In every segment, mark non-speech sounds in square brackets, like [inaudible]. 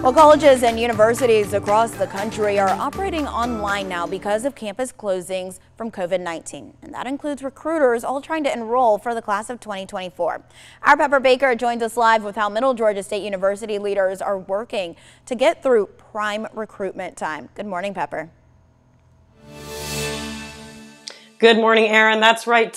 Well, colleges and universities across the country are operating online now because of campus closings from COVID-19. And that includes recruiters all trying to enroll for the class of 2024. Our Pepper Baker joins us live with how Middle Georgia State University leaders are working to get through prime recruitment time. Good morning, Pepper. Good morning, Aaron. That's right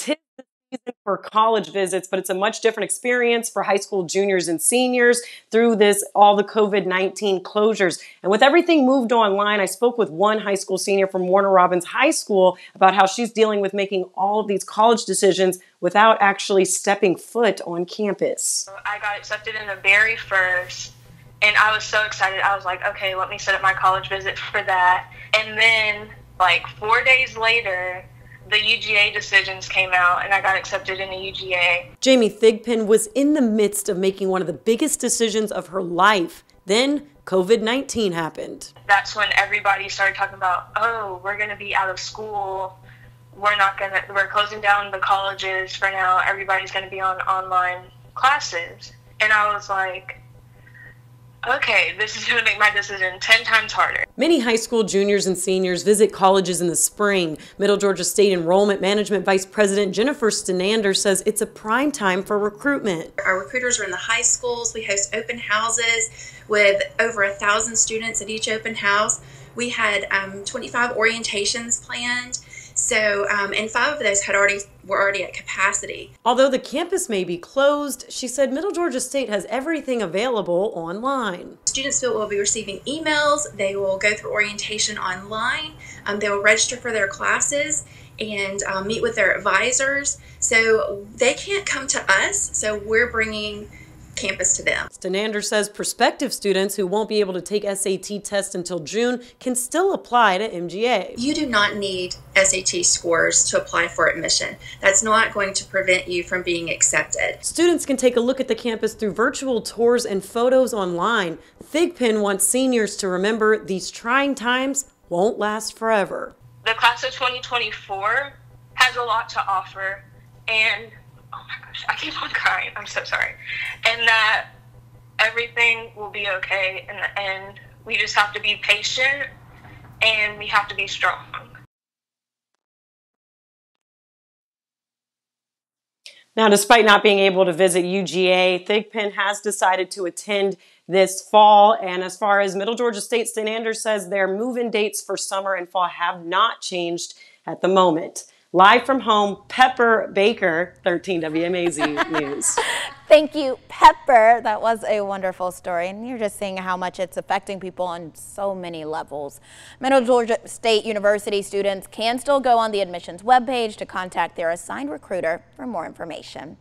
for college visits, but it's a much different experience for high school juniors and seniors through this, all the COVID-19 closures. And with everything moved online, I spoke with one high school senior from Warner Robins High School about how she's dealing with making all of these college decisions without actually stepping foot on campus. I got accepted in the very first and I was so excited. I was like, okay, let me set up my college visit for that. And then like four days later, the UGA decisions came out and I got accepted in the UGA. Jamie Thigpen was in the midst of making one of the biggest decisions of her life. Then COVID 19 happened. That's when everybody started talking about, oh, we're going to be out of school. We're not going to, we're closing down the colleges for now. Everybody's going to be on online classes. And I was like, okay, this is going to make my decision 10 times harder. Many high school juniors and seniors visit colleges in the spring. Middle Georgia State Enrollment Management Vice President Jennifer Stenander says it's a prime time for recruitment. Our recruiters are in the high schools. We host open houses with over a thousand students at each open house. We had um, 25 orientations planned so, um, and five of those had already were already at capacity. Although the campus may be closed, she said Middle Georgia State has everything available online. Students will be receiving emails. They will go through orientation online. Um, they will register for their classes and um, meet with their advisors. So they can't come to us. So we're bringing campus to them. Stenander says prospective students who won't be able to take SAT tests until June can still apply to MGA. You do not need SAT scores to apply for admission. That's not going to prevent you from being accepted. Students can take a look at the campus through virtual tours and photos online. Thigpen wants seniors to remember these trying times won't last forever. The class of 2024 has a lot to offer and oh my gosh, I keep on crying. I'm so sorry. And that everything will be okay in the end. We just have to be patient and we have to be strong. Now, despite not being able to visit UGA, Thigpen has decided to attend this fall. And as far as Middle Georgia State, Stenander says their move-in dates for summer and fall have not changed at the moment. Live from home, Pepper Baker, 13 WMAZ [laughs] News. Thank you, Pepper. That was a wonderful story. And you're just seeing how much it's affecting people on so many levels. Middle Georgia State University students can still go on the admissions webpage to contact their assigned recruiter for more information.